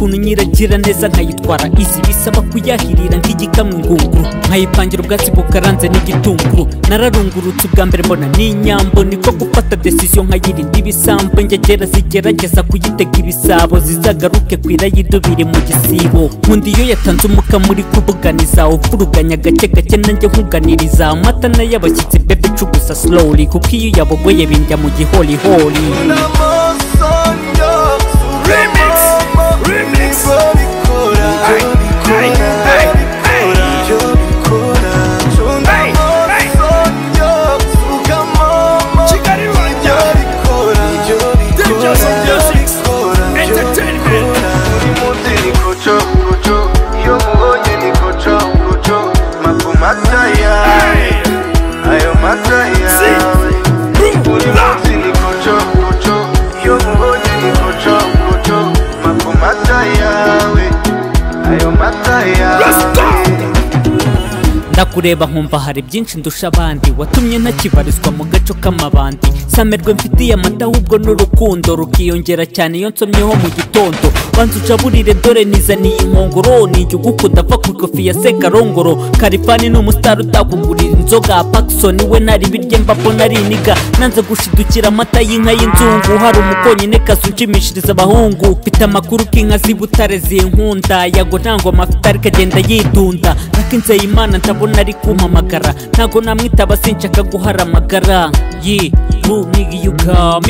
ukuntu nyiragira neza nkayitwara. Izi bisaba kuyahirira nk'igikamwe ingunguru nkayipangira ubwatsi bukaranze n'igitunguru. Nararungurutse ubwa mbere mbona n'inyambo niko gufata decision nkayirinda ibisambo. Ngegera zigerageza kuyitega ibisabo zizagaruke ku irayidubire mu gisibo. Nkunda iyo yatanze umuka muri kubuganiza uvuruganya gake gake nanjye nkuganiriza. Amata n'ay'abashyitsi bebe cugusa slowly kuko iyo yabogoye bindya mu gihorihori Let's go. ndakureba nkumva hari byinshi ndusha abandi. Watumye ntakibarizwa mu gaco k'amabandi. Samerwe mfitiye amata ahubwo n'urukundo rukiyongera cyane. Iyo nsomyeho mu gitondo. Banza ucaburire dore nizaniye inkongoro. Nijya ugukunda ava ku ikofi ya sekarongoro. Karifani ni umusitari utakugurira inzoga. Pakisoni we ntari birye mbabona ari iniga. Nanze gushidukira amata y'inka y'inzungu. Hari umukonyine kazi unshimishiriza abahungu. Mfite amakuru k'inka z'i butare zinkunda. Yago ntango amafite ariko agenda yidunda. Nakinzeye imana ndabona ari kumpamagara. Ntago namwitaba sinshaka guharamagara ye ru nigga you got